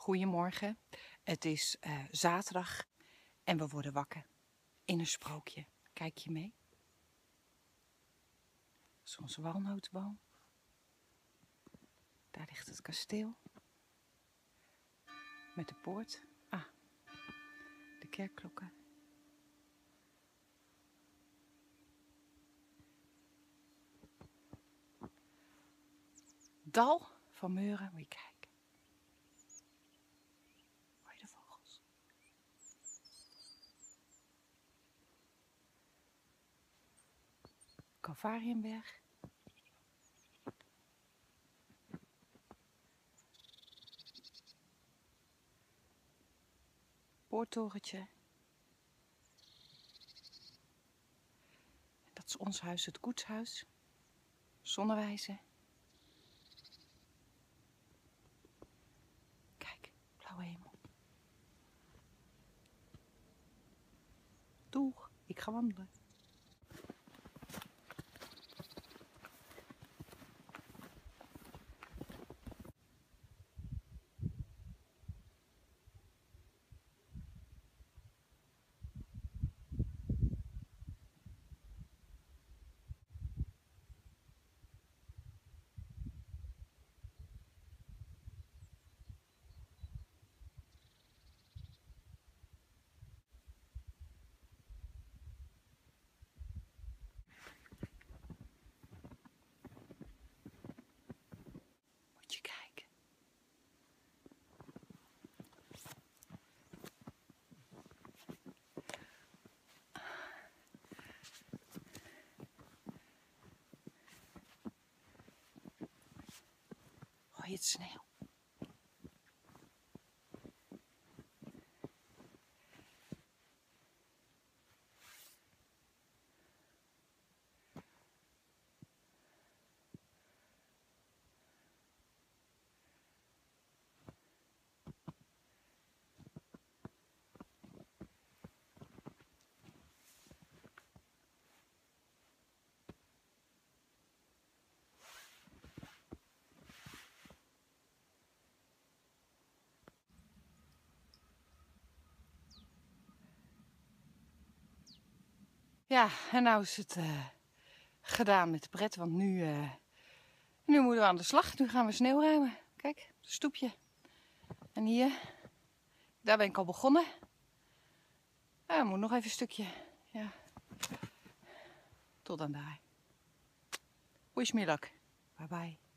Goedemorgen. Het is eh, zaterdag en we worden wakker in een sprookje. Kijk je mee? Dat is onze walnootboom. Daar ligt het kasteel. Met de poort. Ah, de kerkklokken. Dal van Meuren, moet kijken. Hoor je de vogels? Calvariumberg. Poorttorentje. Dat is ons huis, het koetshuis. Zonnewijzer. Kijk, blauwe hemel. Doeg, ik ga wandelen. Moet je kijken. Het sneeuw? Ja, en nou is het eh, gedaan met de pret, want nu, eh, nu moeten we aan de slag. Nu gaan we sneeuw ruimen. Kijk, stoepje. En hier, daar ben ik al begonnen. Ja, moet nog even een stukje. Ja. Tot aan daar. Wish me luck. Bye bye.